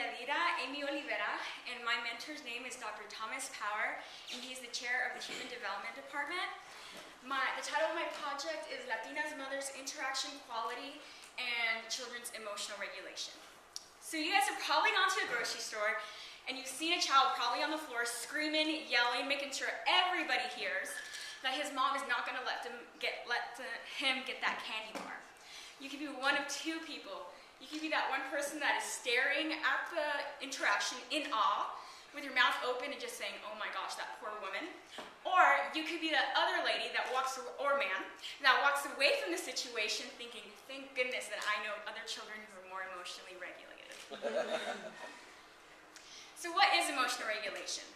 Yadira Amy Olivera, and my mentor's name is Dr. Thomas Power, and he's the chair of the Human Development Department. My, the title of my project is Latinas Mothers Interaction Quality and Children's Emotional Regulation. So you guys have probably gone to a grocery store and you've seen a child probably on the floor screaming, yelling, making sure everybody hears that his mom is not going to let, them get, let him get that candy bar. You could be one of two people you can be that one person that is staring at the interaction in awe with your mouth open and just saying, oh my gosh, that poor woman. Or you could be that other lady that walks, or man, that walks away from the situation thinking, thank goodness that I know other children who are more emotionally regulated. so what is emotional regulation?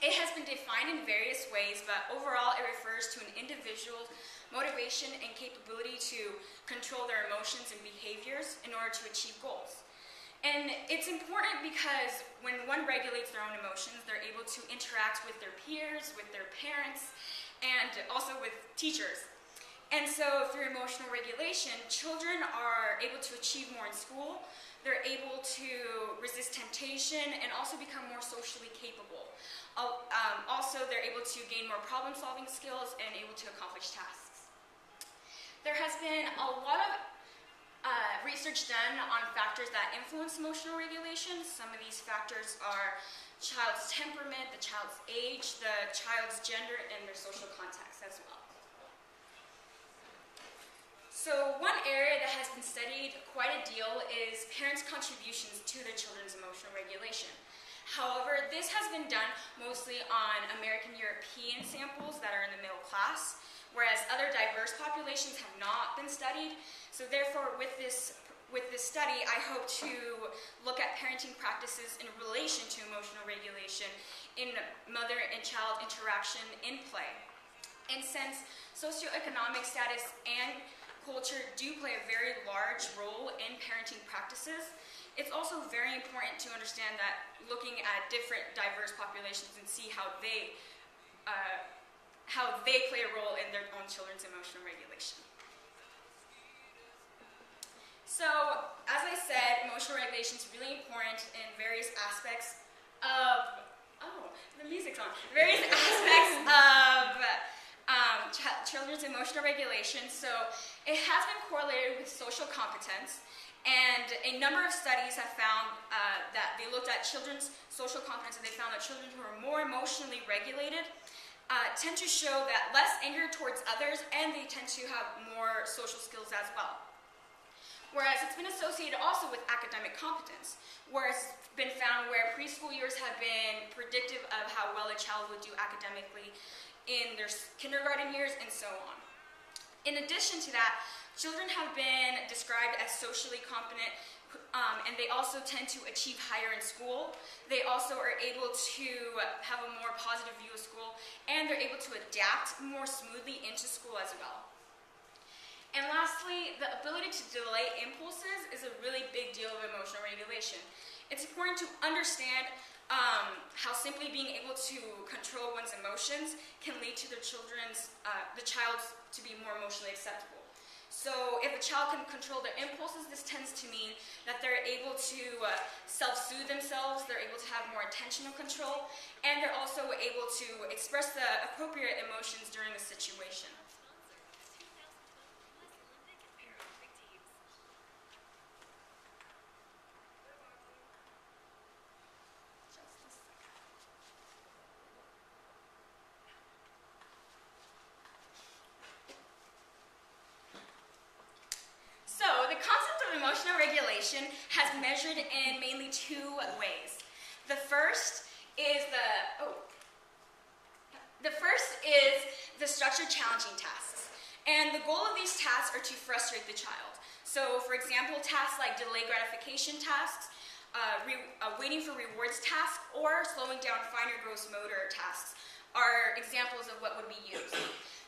It has been defined in various ways, but overall it refers to an individual's motivation and capability to control their emotions and behaviors in order to achieve goals. And it's important because when one regulates their own emotions, they're able to interact with their peers, with their parents, and also with teachers. And so through emotional regulation, children are able to achieve more in school, they're able to resist temptation, and also become more socially capable. Um, also, they're able to gain more problem-solving skills and able to accomplish tasks. There has been a lot of uh, research done on factors that influence emotional regulation. Some of these factors are child's temperament, the child's age, the child's gender, and their social context as well. So one area that has been studied quite a deal is parents' contributions to their children's emotional regulation. However, this has been done mostly on American European samples that are in the middle class, whereas other diverse populations have not been studied. So therefore, with this with this study, I hope to look at parenting practices in relation to emotional regulation in mother and child interaction in play. And since socioeconomic status and culture do play a very large role in parenting practices, it's also very important to understand that looking at different diverse populations and see how they uh, how they play a role in their own children's emotional regulation. So, as I said, emotional regulation is really important in various aspects of, oh, the music's on, various aspects of um, ch children's emotional regulation. So, it has been correlated with social competence, and a number of studies have found uh, that they looked at children's social competence and they found that children who are more emotionally regulated uh, tend to show that less anger towards others and they tend to have more social skills as well. Whereas it's been associated also with academic competence, where it's been found where preschool years have been predictive of how well a child would do academically in their kindergarten years and so on. In addition to that, children have been described as socially competent um, and they also tend to achieve higher in school. They also are able to have a more positive view of school, and they're able to adapt more smoothly into school as well. And lastly, the ability to delay impulses is a really big deal of emotional regulation. It's important to understand um, how simply being able to control one's emotions can lead to the children's, uh, the child's to be more emotionally acceptable. So if a child can control their impulses, this tends to mean that they're able to uh, self-soothe themselves, they're able to have more intentional control, and they're also able to express the appropriate emotions during the situation. has measured in mainly two ways. The first is the, oh, the first is the challenging tasks. And the goal of these tasks are to frustrate the child. So for example, tasks like delay gratification tasks, uh, uh, waiting for rewards tasks, or slowing down finer gross motor tasks are examples of what would be used.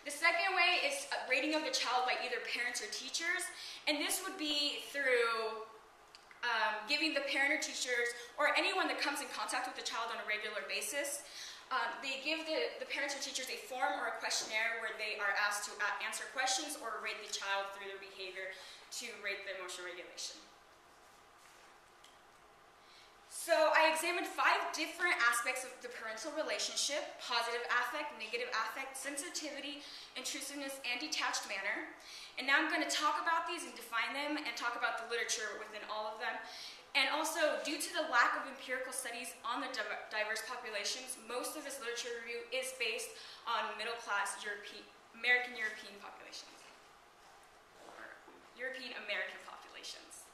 The second way is rating of the child by either parents or teachers, and this would be through um, giving the parent or teachers or anyone that comes in contact with the child on a regular basis, um, they give the, the parents or teachers a form or a questionnaire where they are asked to answer questions or rate the child through their behavior to rate the emotional regulation. So I examined five different aspects of the parental relationship, positive affect, negative affect, sensitivity, intrusiveness, and detached manner. And now I'm going to talk about these and define them and talk about the literature within all of them. And also, due to the lack of empirical studies on the diverse populations, most of this literature review is based on middle-class European, American European populations. European American populations.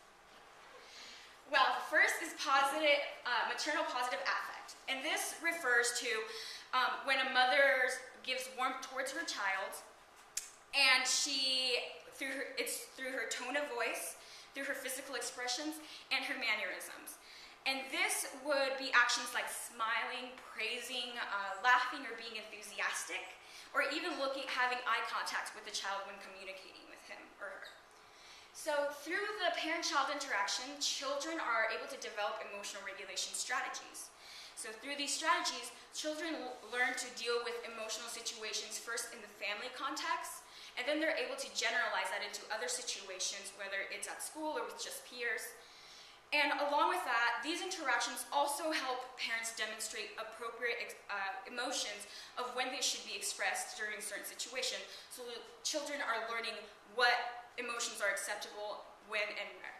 Well, the first is positive, uh, maternal positive affect. And this refers to um, when a mother gives warmth towards her child, and she, through her, it's through her tone of voice, through her physical expressions and her mannerisms. And this would be actions like smiling, praising, uh, laughing, or being enthusiastic, or even looking, having eye contact with the child when communicating with him or her. So through the parent-child interaction, children are able to develop emotional regulation strategies. So through these strategies, children learn to deal with emotional situations first in the family context, and then they're able to generalize that into other situations, whether it's at school or with just peers. And along with that, these interactions also help parents demonstrate appropriate uh, emotions of when they should be expressed during certain situations. So children are learning what emotions are acceptable when and where.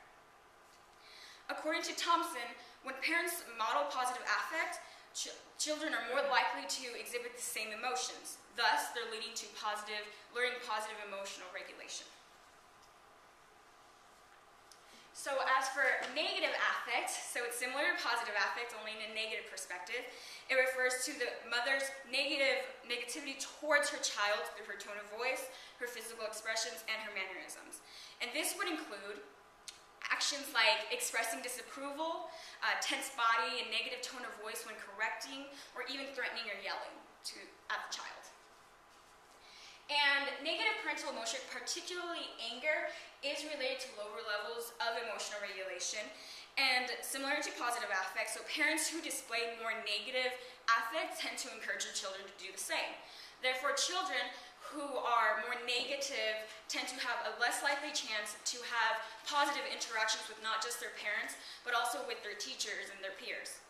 According to Thompson, when parents model positive affect, ch children are more likely to exhibit the same emotions. Thus, they're leading to positive, learning positive emotional regulation. So as for negative affect, so it's similar to positive affect, only in a negative perspective. It refers to the mother's negative negativity towards her child through her tone of voice, her physical expressions, and her mannerisms. And this would include actions like expressing disapproval, uh, tense body, and negative tone of voice when correcting, or even threatening or yelling to, at the child. And negative parental emotion, particularly anger, is related to lower levels of emotional regulation. And similar to positive affect, so parents who display more negative affect tend to encourage their children to do the same. Therefore, children who are more negative tend to have a less likely chance to have positive interactions with not just their parents, but also with their teachers and their peers.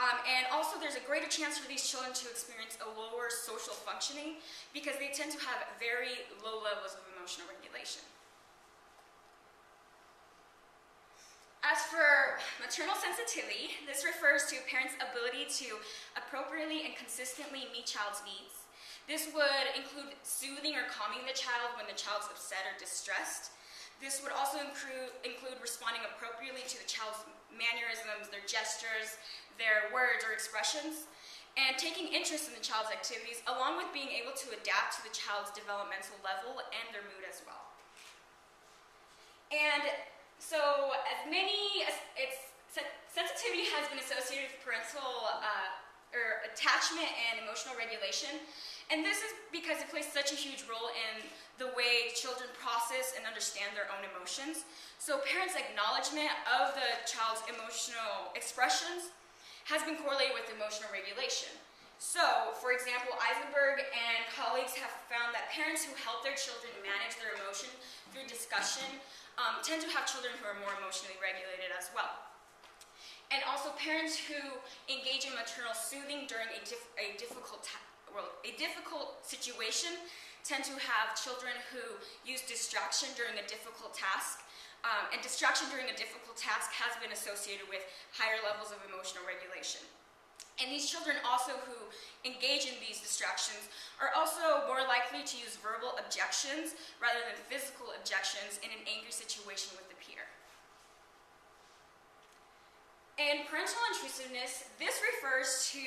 Um, and also there's a greater chance for these children to experience a lower social functioning because they tend to have very low levels of emotional regulation. As for maternal sensitivity, this refers to parent's ability to appropriately and consistently meet child's needs. This would include soothing or calming the child when the child's upset or distressed. This would also include, responding appropriately to the child's mannerisms, their gestures, their words or expressions, and taking interest in the child's activities, along with being able to adapt to the child's developmental level and their mood as well. And so, as many, as it's sensitivity has been associated with parental uh, or attachment and emotional regulation, and this is because it plays such a huge role in the way children process and understand their own emotions. So, parents' acknowledgement of the child's emotional expressions has been correlated with emotional regulation. So, for example, Eisenberg and colleagues have found that parents who help their children manage their emotion through discussion um, tend to have children who are more emotionally regulated as well. And also parents who engage in maternal soothing during a, dif a difficult well, a difficult situation tend to have children who use distraction during a difficult task um, and distraction during a difficult task has been associated with higher levels of emotional regulation. And these children also who engage in these distractions are also more likely to use verbal objections rather than physical objections in an angry situation with the peer. And parental intrusiveness, this refers to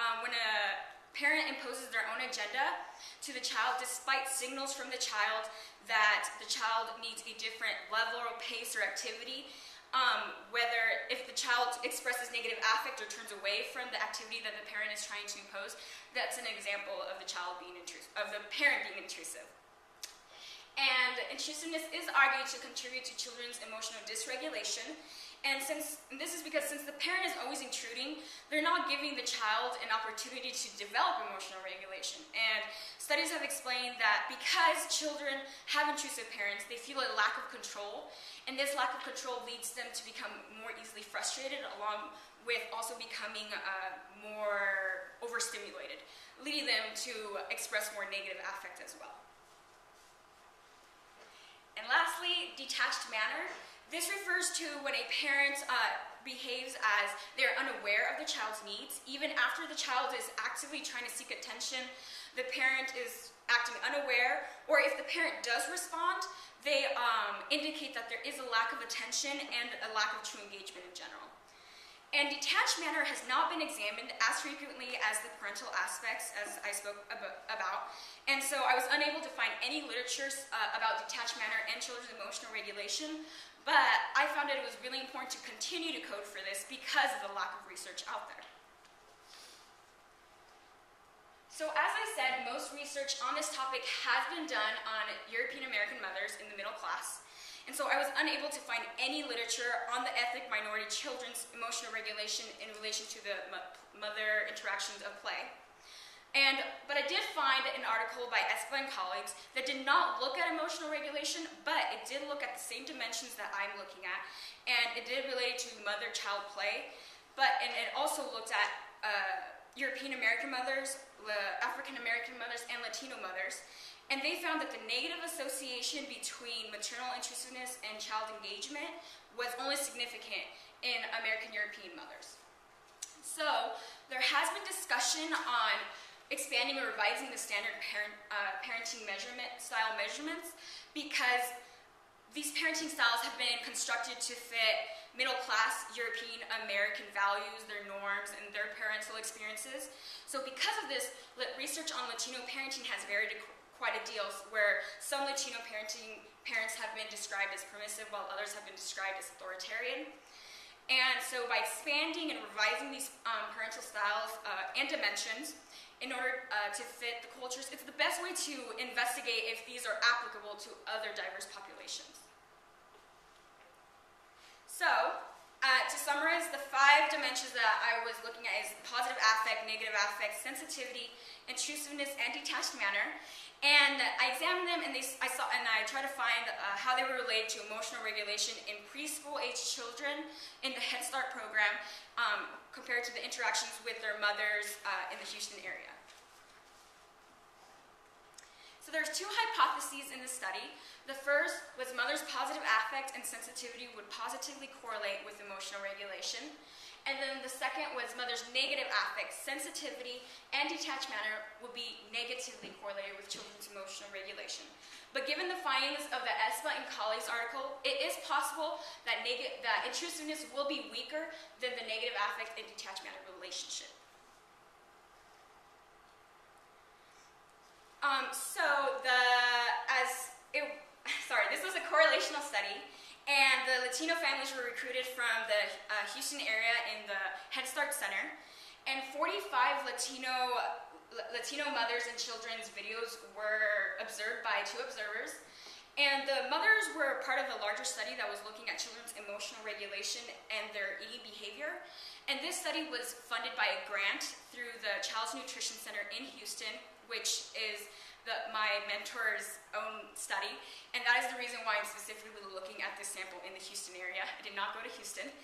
um, when a parent imposes their own agenda to the child despite signals from the child that the child needs a different level or pace or activity. Um, whether if the child expresses negative affect or turns away from the activity that the parent is trying to impose, that's an example of the child being intrusive, of the parent being intrusive. And intrusiveness is argued to contribute to children's emotional dysregulation, And since and this is because since the parent is always intruding, they're not giving the child an opportunity to develop emotional regulation. And studies have explained that because children have intrusive parents, they feel a lack of control, and this lack of control leads them to become more easily frustrated, along with also becoming uh, more overstimulated, leading them to express more negative affect as well. And lastly, detached manner. This refers to when a parent uh, behaves as they're unaware of the child's needs, even after the child is actively trying to seek attention, the parent is acting unaware, or if the parent does respond, they um, indicate that there is a lack of attention and a lack of true engagement in general. And detached manner has not been examined as frequently as the parental aspects, as I spoke about. And so I was unable to find any literature uh, about detached manner and children's emotional regulation, but I found that it was really important to continue to code for this because of the lack of research out there. So as I said, most research on this topic has been done on European American mothers in the middle class. And so I was unable to find any literature on the ethnic minority children's emotional regulation in relation to the mother interactions of play. And, but I did find an article by Ispa and colleagues that did not look at emotional regulation, but it did look at the same dimensions that I'm looking at, and it did relate to mother-child play, but and it also looked at uh, European American mothers, African American mothers, and Latino mothers, and they found that the negative association between maternal intrusiveness and child engagement was only significant in American European mothers. So there has been discussion on expanding or revising the standard parent, uh, parenting measurement style measurements because these parenting styles have been constructed to fit middle class European American values, their norms, and their parental experiences. So because of this, research on Latino parenting has varied quite a deal, where some Latino parenting parents have been described as permissive while others have been described as authoritarian. And so by expanding and revising these um, parental styles uh, and dimensions, in order uh, to fit the cultures. It's the best way to investigate if these are applicable to other diverse populations. So, uh, to summarize, the dimensions that I was looking at is positive affect, negative affect, sensitivity, intrusiveness, and detached manner. And I examined them, and they, I saw, and I tried to find uh, how they were related to emotional regulation in preschool-age children in the Head Start program, um, compared to the interactions with their mothers uh, in the Houston area. So there's two hypotheses in the study. The first was mother's positive affect and sensitivity would positively correlate with emotional regulation. And then the second was mother's negative affect, sensitivity, and detached manner would be negatively correlated with children's emotional regulation. But given the findings of the Ispa and colleagues article, it is possible that, that intrusiveness will be weaker than the negative affect and detached manner relationship. Um, so the, as it, sorry, this was a correlational study the Latino families were recruited from the uh, Houston area in the Head Start Center. And 45 Latino, Latino mothers and children's videos were observed by two observers. And the mothers were part of a larger study that was looking at children's emotional regulation and their eating behavior. And this study was funded by a grant through the Child's Nutrition Center in Houston, which is the, my mentor's own study, and that is the reason why I'm specifically looking at this sample in the Houston area. I did not go to Houston.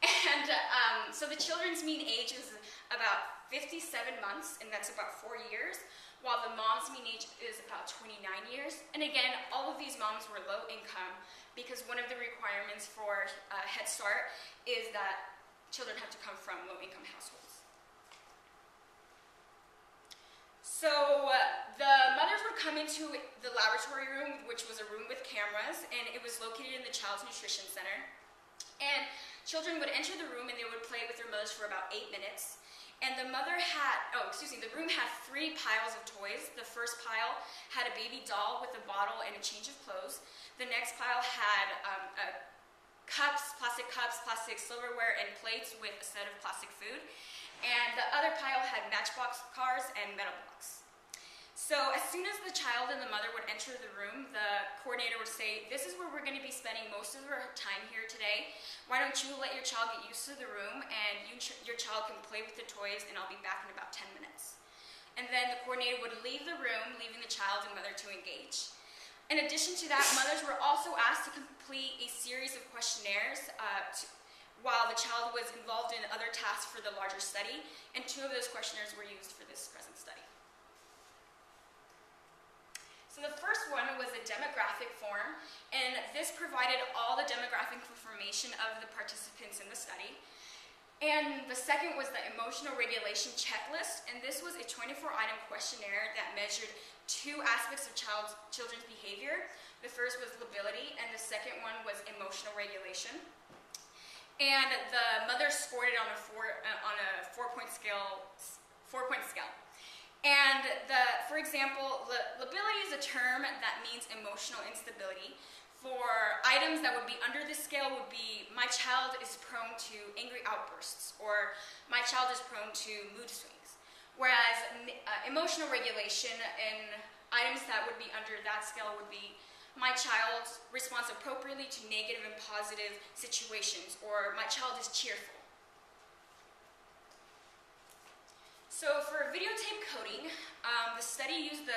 And um, so the children's mean age is about 57 months, and that's about four years, while the mom's mean age is about 29 years. And again, all of these moms were low income because one of the requirements for uh, Head Start is that children have to come from low income households. So uh, the mothers would come into the laboratory room, which was a room with cameras, and it was located in the Child's Nutrition Center. And children would enter the room and they would play with their mothers for about eight minutes. And the mother had, oh, excuse me, the room had three piles of toys. The first pile had a baby doll with a bottle and a change of clothes. The next pile had um, cups, plastic cups, plastic silverware, and plates with a set of plastic food and the other pile had matchbox cars and metal blocks. So as soon as the child and the mother would enter the room, the coordinator would say, this is where we're going to be spending most of our time here today. Why don't you let your child get used to the room and you your child can play with the toys and I'll be back in about 10 minutes. And then the coordinator would leave the room, leaving the child and mother to engage. In addition to that, mothers were also asked to complete a series of questionnaires uh, to, while the child was involved in other tasks for the larger study, and two of those questionnaires were used for this present study. So the first one was a demographic form, and this provided all the demographic information of the participants in the study. And the second was the emotional regulation checklist, and this was a 24-item questionnaire that measured two aspects of child's, children's behavior. The first was lability, and the second one was emotional regulation. And the mother scored it on a four uh, on a four-point scale. Four-point scale. And the, for example, lability is a term that means emotional instability. For items that would be under this scale would be my child is prone to angry outbursts or my child is prone to mood swings. Whereas uh, emotional regulation and items that would be under that scale would be my child responds appropriately to negative and positive situations or my child is cheerful. So for videotape coding, um, the study used the,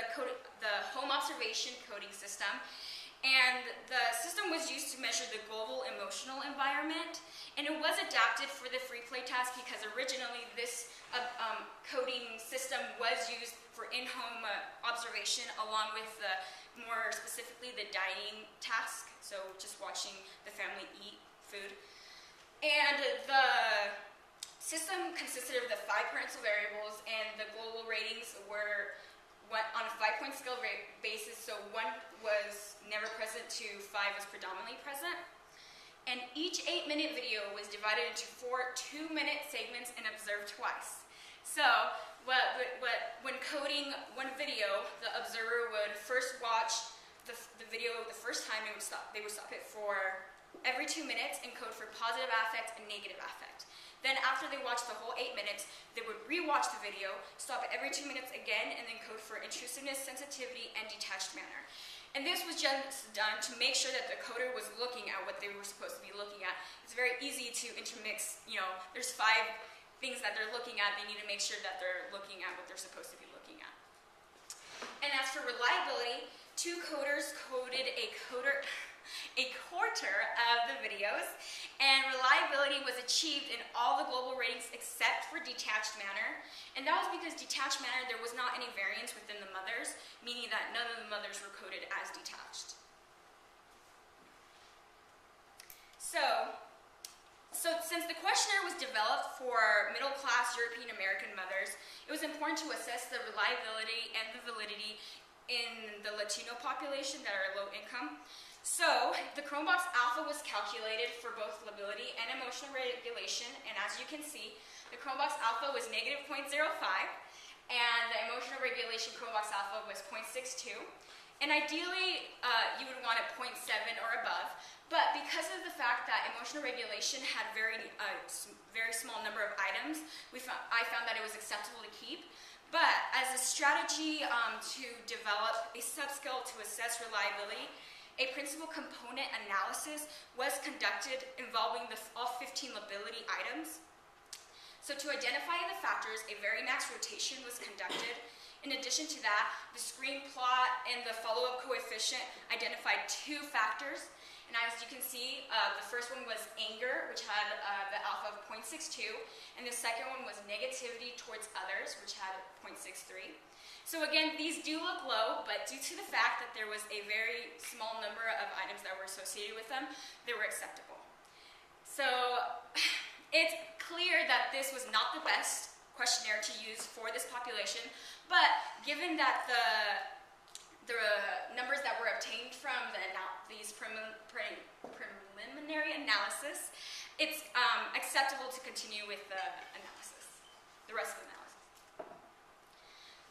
the home observation coding system, and the system was used to measure the global emotional environment, and it was adapted for the free play task because originally this uh, um, coding system was used for in-home uh, observation along with the, more specifically the dining task, so just watching the family eat food. And the system consisted of the five parental variables, and the global ratings were on a five-point scale basis. So one was never present to five was predominantly present. And each eight-minute video was divided into four two-minute segments and observed twice. So what, what, when coding one video, the observer would first watch the, the video the first time. They would stop. They would stop it for every two minutes and code for positive affect and negative affect. Then after they watched the whole eight minutes, they would re-watch the video, stop every two minutes again, and then code for intrusiveness, sensitivity, and detached manner. And this was just done to make sure that the coder was looking at what they were supposed to be looking at. It's very easy to intermix, you know, there's five things that they're looking at, they need to make sure that they're looking at what they're supposed to be looking at. And as for reliability, two coders coded a coder a quarter of the videos, and reliability was achieved in all the global ratings except for detached manner. And that was because detached manner, there was not any variance within the mothers, meaning that none of the mothers were coded as detached. So, so since the questionnaire was developed for middle-class European American mothers, it was important to assess the reliability and the validity in the Latino population that are low income. So, the Cronbach's alpha was calculated for both lability and emotional regulation, and as you can see, the Cronbach's alpha was negative 0.05, and the emotional regulation Cronbach's alpha was 0.62. And ideally, uh, you would want it 0.7 or above, but because of the fact that emotional regulation had very, uh, very small number of items, we found, I found that it was acceptable to keep. But as a strategy um, to develop a subscale to assess reliability, a principal component analysis was conducted involving the, all 15 lability items. So to identify the factors, a varimax rotation was conducted. In addition to that, the scree plot and the follow-up coefficient identified two factors. And as you can see, uh, the first one was anger, which had uh, the alpha of 0.62, and the second one was negativity towards others, which had 0.63. So again, these do look low, but due to the fact that there was a very small number of items that were associated with them, they were acceptable. So it's clear that this was not the best questionnaire to use for this population, but given that the the numbers that were obtained from the, these preliminary analysis, it's um, acceptable to continue with the analysis, the rest of the analysis.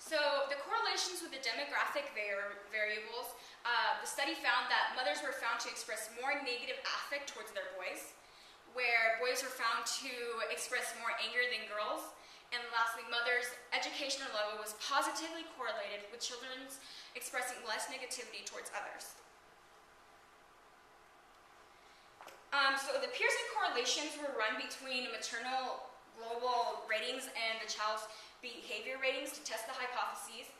So the correlations with the demographic var variables, uh, the study found that mothers were found to express more negative affect towards their boys, where boys were found to express more anger than girls. And lastly, mothers' educational level was positively correlated with children's expressing less negativity towards others. Um, so the Pearson correlations were run between maternal global ratings and the child's behavior ratings to test the hypotheses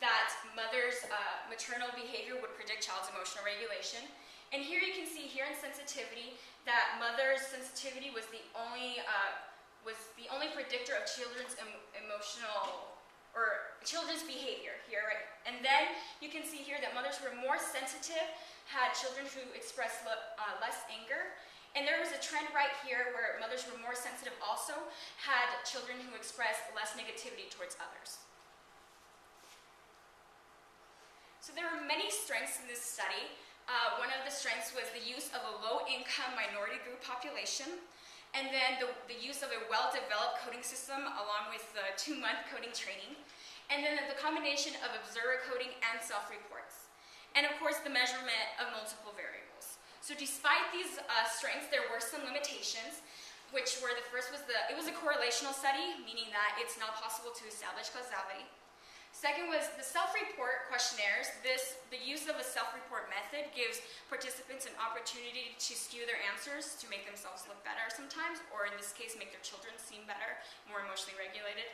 that mother's uh, maternal behavior would predict child's emotional regulation. And here you can see here in sensitivity that mother's sensitivity was the only uh, was the only predictor of children's em emotional or children's behavior here, right? And then you can see here that mothers who were more sensitive had children who expressed le uh, less anger. And there was a trend right here where mothers who were more sensitive also had children who expressed less negativity towards others. So there were many strengths in this study. Uh, one of the strengths was the use of a low-income minority group population, and then the, the use of a well-developed coding system along with the two-month coding training, and then the combination of observer coding and self-reports and of course the measurement of multiple variables. So despite these uh, strengths, there were some limitations, which were the first was the, it was a correlational study, meaning that it's not possible to establish causality. Second was the self-report questionnaires. This, the use of a self-report method gives participants an opportunity to skew their answers to make themselves look better sometimes, or in this case, make their children seem better, more emotionally regulated.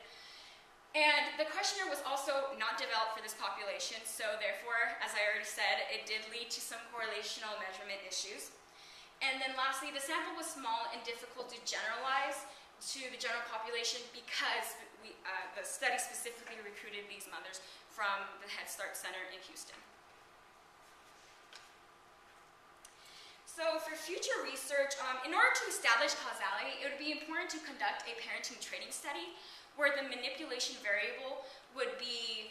And the questionnaire was also not developed for this population, so therefore, as I already said, it did lead to some correlational measurement issues. And then lastly, the sample was small and difficult to generalize to the general population because we, uh, the study specifically recruited these mothers from the Head Start Center in Houston. So for future research, um, in order to establish causality, it would be important to conduct a parenting training study where the manipulation variable would be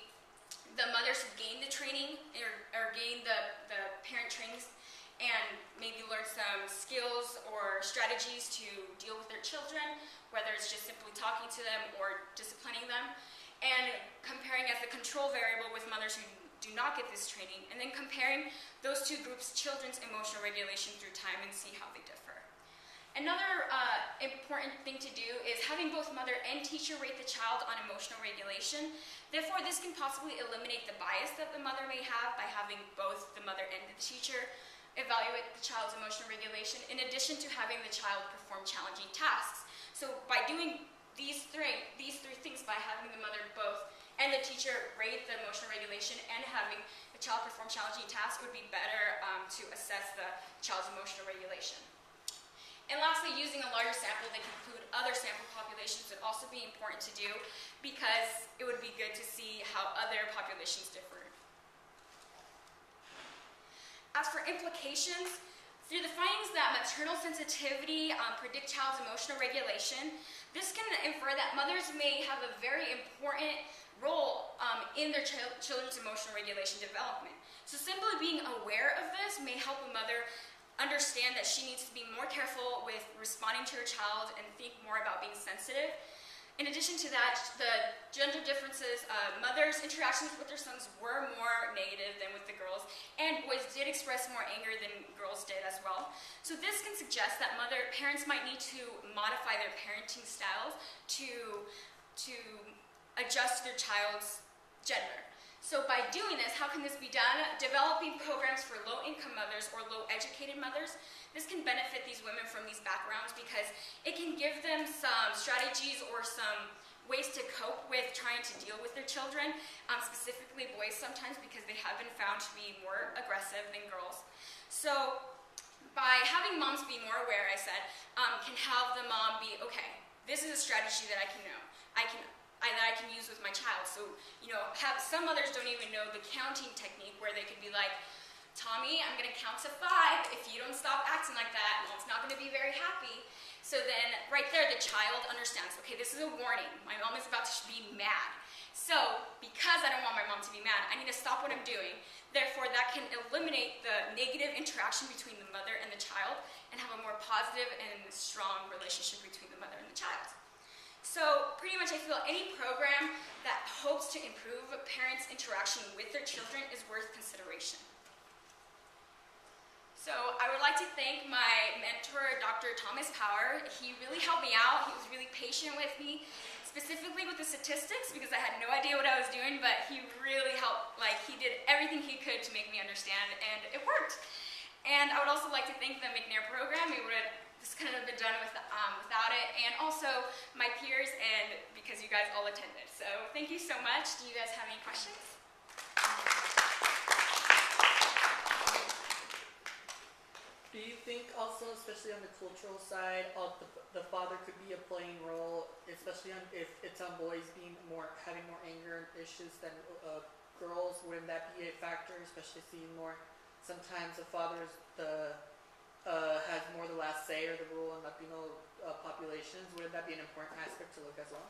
the mothers who gain the training or, or gain the, the parent trainings and maybe learn some skills or strategies to deal with their children, whether it's just simply talking to them or disciplining them, and comparing as the control variable with mothers who do not get this training, and then comparing those two groups' children's emotional regulation through time and see how they differ. Another uh, important thing to do is having both mother and teacher rate the child on emotional regulation. Therefore, this can possibly eliminate the bias that the mother may have by having both the mother and the teacher evaluate the child's emotional regulation, in addition to having the child perform challenging tasks. So by doing these three, these three things, by having the mother both and the teacher rate the emotional regulation and having the child perform challenging tasks would be better um, to assess the child's emotional regulation. And lastly, using a larger sample that can include other sample populations would also be important to do because it would be good to see how other populations differ. As for implications, through the findings that maternal sensitivity um, predict child's emotional regulation, this can infer that mothers may have a very important role um, in their ch children's emotional regulation development. So simply being aware of this may help a mother understand that she needs to be more careful with responding to her child and think more about being sensitive. In addition to that, the gender differences, uh, mothers' interactions with their sons were more negative than with the girls, and boys did express more anger than girls did as well. So this can suggest that mother parents might need to modify their parenting styles to, to adjust their child's gender. So by doing this, how can this be done? Developing programs for low-income mothers or low-educated mothers. This can benefit these women from these backgrounds because it can give them some strategies or some ways to cope with trying to deal with their children, um, specifically boys sometimes because they have been found to be more aggressive than girls. So by having moms be more aware, I said, um, can have the mom be, okay, this is a strategy that I can know. I can I, that I can use with my child. So, you know, have, some mothers don't even know the counting technique where they could be like, Tommy, I'm going to count to five. If you don't stop acting like that, mom's not going to be very happy. So then, right there, the child understands, okay, this is a warning. My mom is about to be mad. So, because I don't want my mom to be mad, I need to stop what I'm doing. Therefore, that can eliminate the negative interaction between the mother and the child and have a more positive and strong relationship between the mother and the child. So pretty much I feel any program that hopes to improve a parent's interaction with their children is worth consideration. So I would like to thank my mentor, Dr. Thomas Power. He really helped me out. He was really patient with me, specifically with the statistics because I had no idea what I was doing, but he really helped, like he did everything he could to make me understand and it worked. And I would also like to thank the McNair program. We would this couldn't have been done with, um, without it, and also my peers, and because you guys all attended. So thank you so much. Do you guys have any questions? Do you think also, especially on the cultural side, of the, the father could be a playing role, especially on, if it's on boys being more having more anger and issues than uh, girls? Wouldn't that be a factor, especially seeing more? Sometimes the father is the uh, has more the last say or the rule in Latino uh, populations. Wouldn't that be an important aspect to look as well?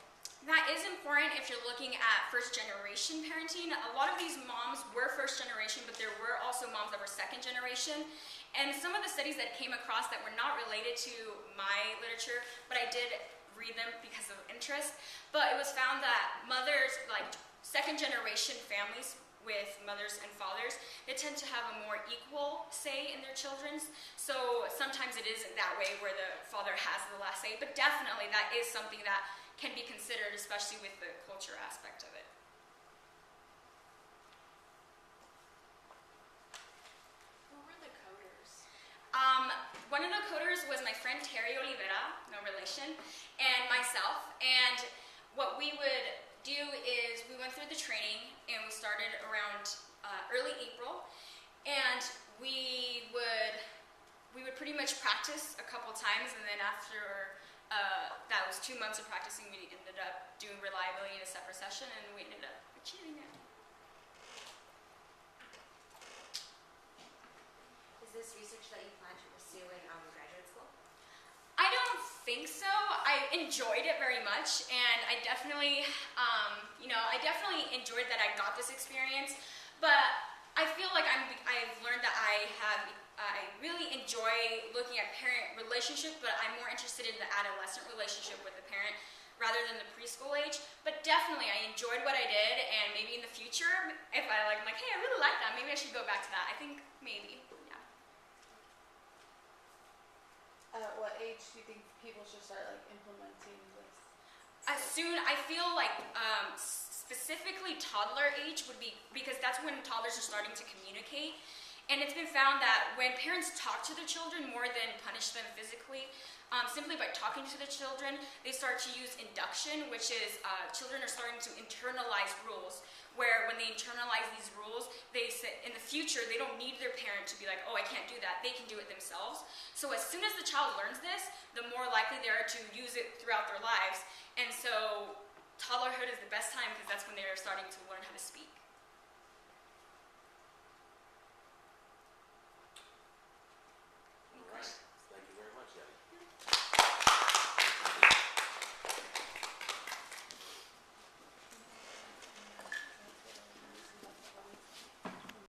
That is important if you're looking at first generation parenting. A lot of these moms were first generation, but there were also moms that were second generation. And some of the studies that came across that were not related to my literature, but I did read them because of interest. But it was found that mothers, like second generation families with mothers and fathers, they tend to have a more equal say in their children's. So sometimes it isn't that way where the father has the last say, but definitely that is something that can be considered, especially with the culture aspect of it. Who were the coders? Um, one of the coders was my friend Terry Olivera, no relation, and myself. And what we would do is we went through the training and we started around uh, early April, and we would we would pretty much practice a couple times, and then after uh, that was two months of practicing, we ended up doing reliability in a separate session, and we ended up achieving it. Is this research that you plan to pursue in um, graduate school? I don't think so. Enjoyed it very much, and I definitely, um, you know, I definitely enjoyed that I got this experience. But I feel like I'm, I've learned that I have, I really enjoy looking at parent relationship, but I'm more interested in the adolescent relationship with the parent rather than the preschool age. But definitely, I enjoyed what I did, and maybe in the future, if I like, I'm like, hey, I really like that, maybe I should go back to that. I think maybe, At what age do you think people should start like implementing this? As soon, I feel like um, specifically toddler age would be because that's when toddlers are starting to communicate. And it's been found that when parents talk to their children more than punish them physically, um, simply by talking to the children, they start to use induction, which is uh, children are starting to internalize rules. Where when they internalize these rules, they say in the future they don't need their parent to be like, oh, I can't do that. They can do it themselves. So as soon as the child learns this, the more likely they are to use it throughout their lives. And so toddlerhood is the best time because that's when they're starting to learn how to speak.